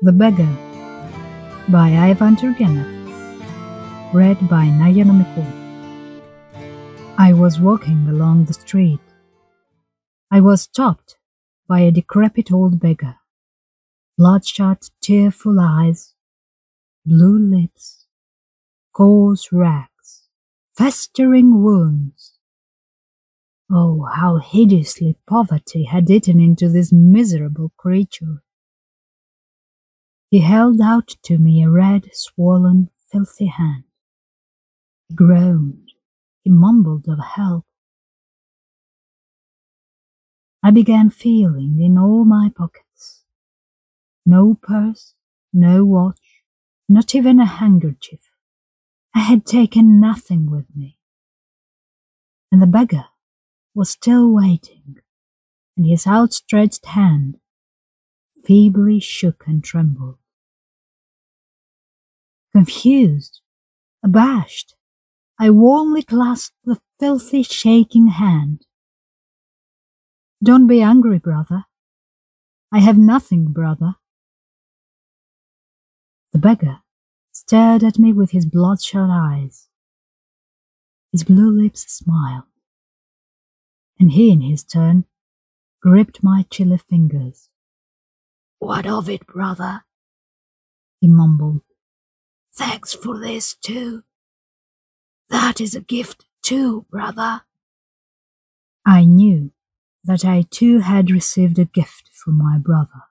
The Beggar by Ivan Turgenev. Read by Naya Nomikou. I was walking along the street. I was stopped by a decrepit old beggar. Bloodshot, tearful eyes, blue lips, coarse rags, festering wounds. Oh, how hideously poverty had eaten into this miserable creature. He held out to me a red, swollen, filthy hand. He groaned. He mumbled of help. I began feeling in all my pockets. No purse, no watch, not even a handkerchief. I had taken nothing with me. And the beggar was still waiting, and his outstretched hand feebly shook and trembled. Confused, abashed, I warmly clasped the filthy, shaking hand. Don't be angry, brother. I have nothing, brother. The beggar stared at me with his bloodshot eyes. His blue lips smiled, and he, in his turn, gripped my chilly fingers. What of it, brother? He mumbled. Thanks for this, too. That is a gift, too, brother. I knew that I too had received a gift from my brother.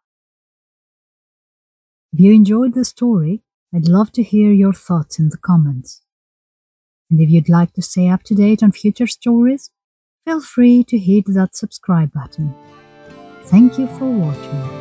If you enjoyed the story, I'd love to hear your thoughts in the comments. And if you'd like to stay up to date on future stories, feel free to hit that subscribe button. Thank you for watching.